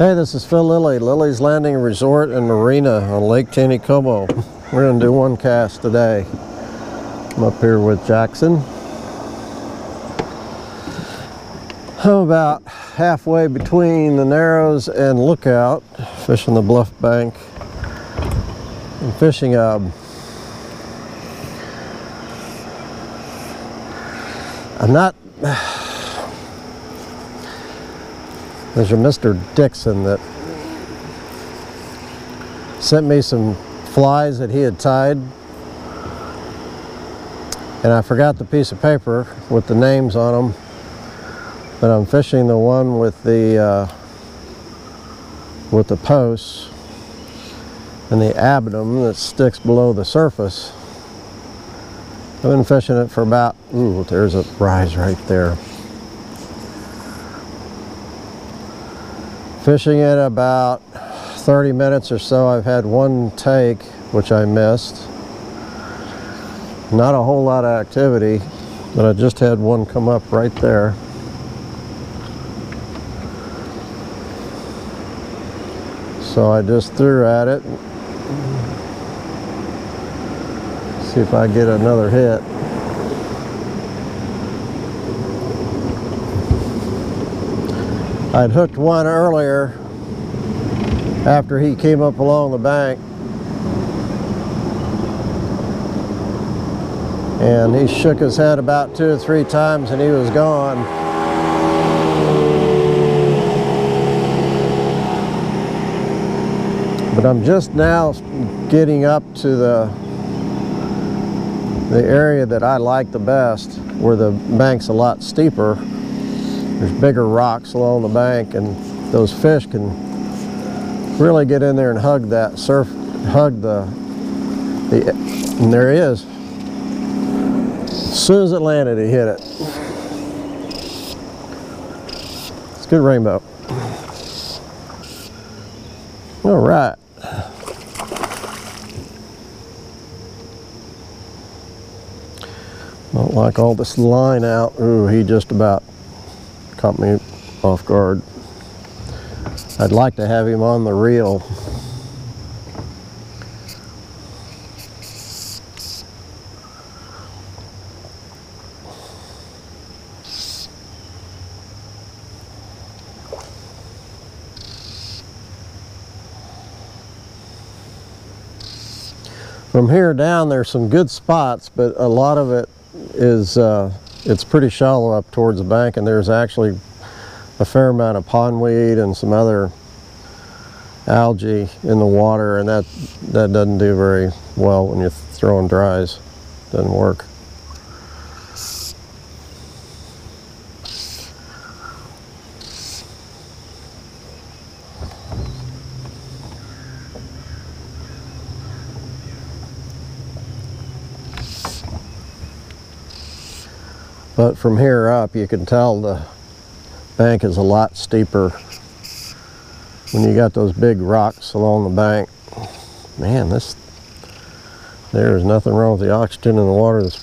Hey, this is Phil Lilley, Lilley's Landing Resort and Marina on Lake Taneycomo. We're going to do one cast today. I'm up here with Jackson. I'm about halfway between the Narrows and Lookout, fishing the Bluff Bank and fishing a I'm not There's a Mr. Dixon that sent me some flies that he had tied and I forgot the piece of paper with the names on them but I'm fishing the one with the uh, with the posts and the abdomen that sticks below the surface I've been fishing it for about ooh there's a rise right there Fishing in about 30 minutes or so. I've had one take, which I missed. Not a whole lot of activity, but I just had one come up right there. So I just threw at it. See if I get another hit. I'd hooked one earlier after he came up along the bank and he shook his head about two or three times and he was gone. But I'm just now getting up to the the area that I like the best where the bank's a lot steeper there's bigger rocks along the bank and those fish can really get in there and hug that surf, hug the, the and there he is. As soon as it landed, he hit it. It's good rainbow. All right. Don't like all this line out. Ooh, he just about caught me off guard. I'd like to have him on the reel. From here down there's some good spots but a lot of it is uh, it's pretty shallow up towards the bank and there's actually a fair amount of pondweed and some other algae in the water and that that doesn't do very well when you're throwing dries. Doesn't work But from here up, you can tell the bank is a lot steeper when you got those big rocks along the bank. Man, this, there is nothing wrong with the oxygen in the water this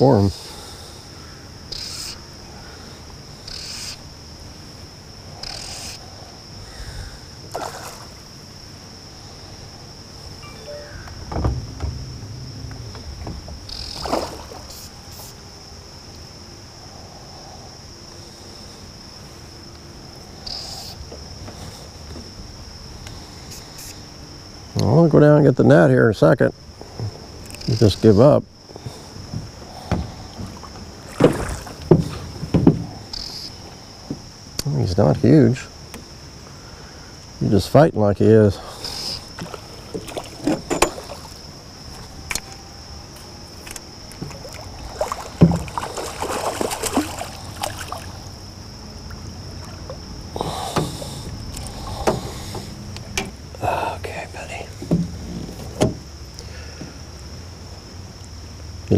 I'll go down and get the net here in a second. You just give up. He's not huge. He's just fighting like he is.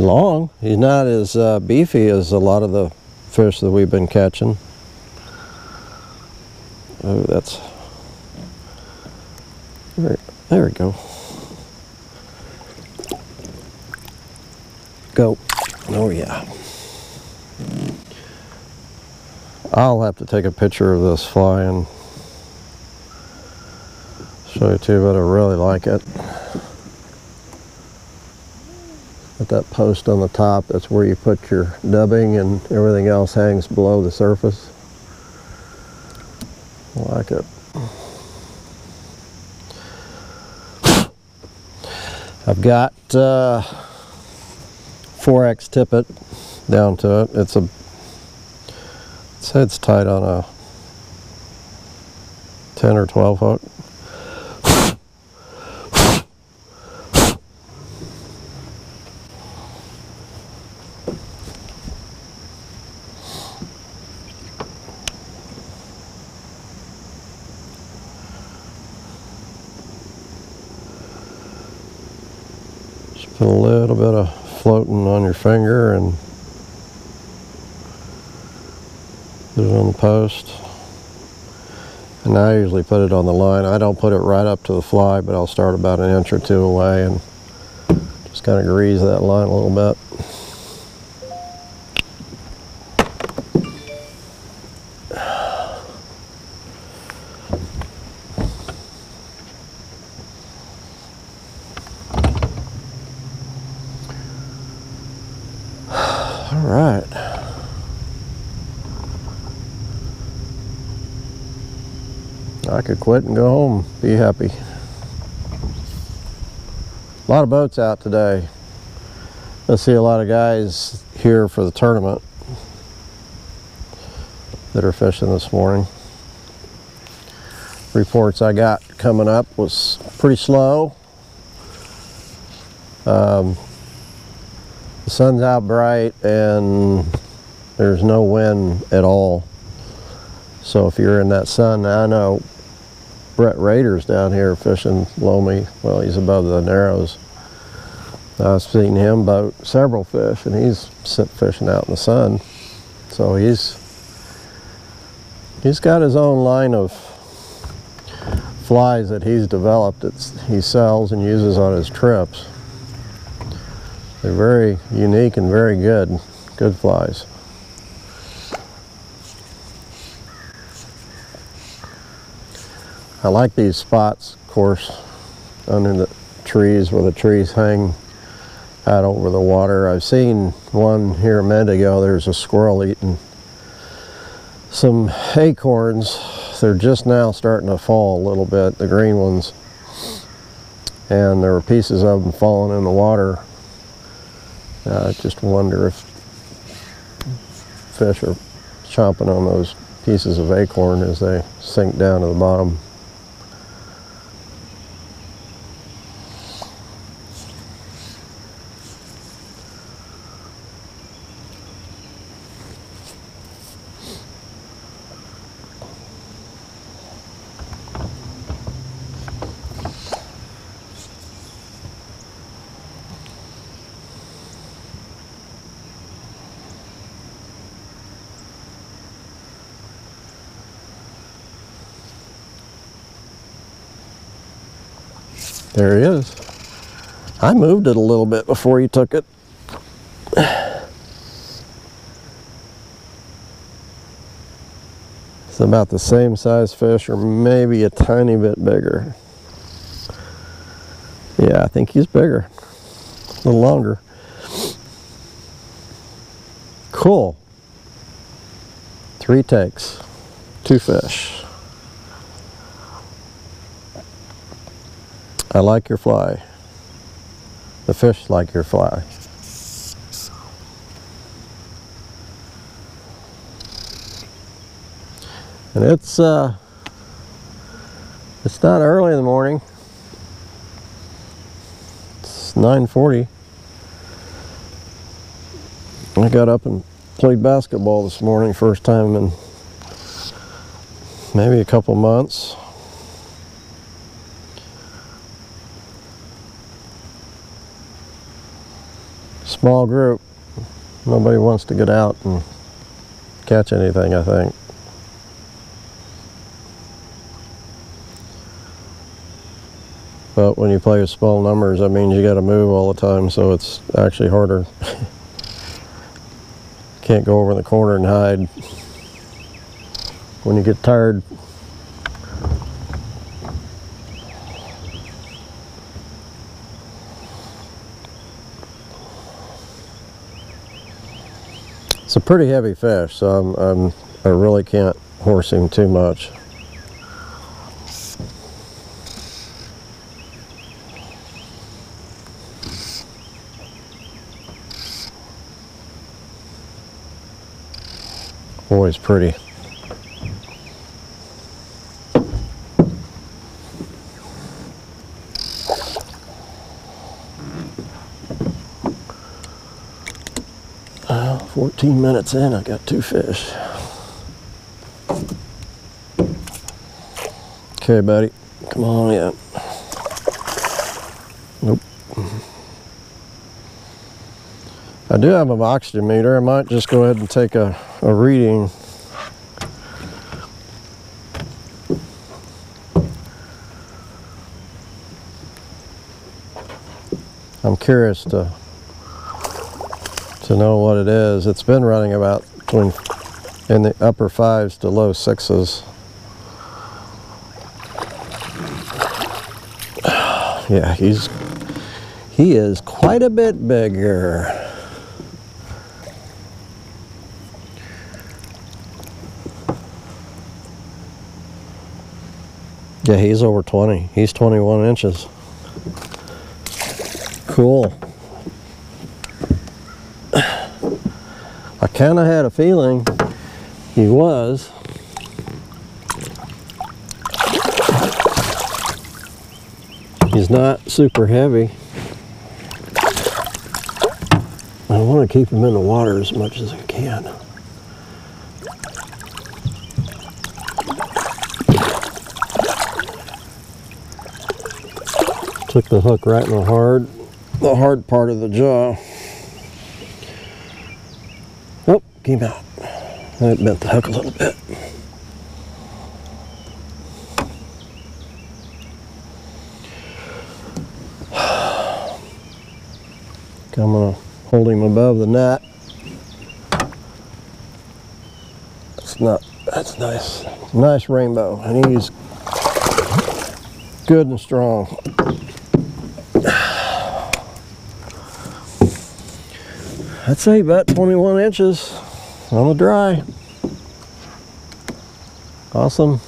Long. He's not as uh, beefy as a lot of the fish that we've been catching. Oh, that's... There, there we go. Go. Oh, yeah. I'll have to take a picture of this fly and show you too, but I really like it. At that post on the top, that's where you put your dubbing and everything else hangs below the surface. I like it. I've got uh, 4X tippet down to it. It's a, its head's tight on a 10 or 12 hook. Put a little bit of floating on your finger and put it on the post. And I usually put it on the line. I don't put it right up to the fly, but I'll start about an inch or two away and just kind of grease that line a little bit. All right. I could quit and go home, be happy. A lot of boats out today. I see a lot of guys here for the tournament that are fishing this morning. Reports I got coming up was pretty slow. Um, the sun's out bright and there's no wind at all. So if you're in that sun, I know Brett Rader's down here fishing me. Well, he's above the Narrows. I've seen him boat several fish, and he's fishing out in the sun. So he's he's got his own line of flies that he's developed. that he sells and uses on his trips. They're very unique and very good, good flies. I like these spots, of course, under the trees where the trees hang out over the water. I've seen one here a minute ago, there's a squirrel eating some acorns. They're just now starting to fall a little bit, the green ones. And there were pieces of them falling in the water. Uh, I just wonder if fish are chomping on those pieces of acorn as they sink down to the bottom. There he is. I moved it a little bit before he took it. It's about the same size fish or maybe a tiny bit bigger. Yeah, I think he's bigger. A little longer. Cool. Three takes, two fish. I like your fly. The fish like your fly. And it's uh it's not early in the morning. It's 9:40. I got up and played basketball this morning first time in maybe a couple months. Small group. Nobody wants to get out and catch anything, I think. But when you play with small numbers, that means you got to move all the time, so it's actually harder. Can't go over in the corner and hide. When you get tired, It's a pretty heavy fish, so I'm, I'm, I really can't horse him too much. Always pretty. Well, 14 minutes in, I got two fish. Okay, buddy, come on in. Nope. I do have an oxygen meter. I might just go ahead and take a, a reading. I'm curious to to know what it is. It's been running about between in the upper fives to low sixes. Yeah, he's he is quite a bit bigger. Yeah, he's over 20. He's 21 inches. Cool. Kind of had a feeling he was. He's not super heavy. I want to keep him in the water as much as I can. Took the hook right in the hard, the hard part of the jaw. Came out. That bent the hook a little bit. Okay, I'm gonna hold him above the net. That's not, that's nice. Nice rainbow, and he's good and strong. I'd say about 21 inches on the dry. Awesome.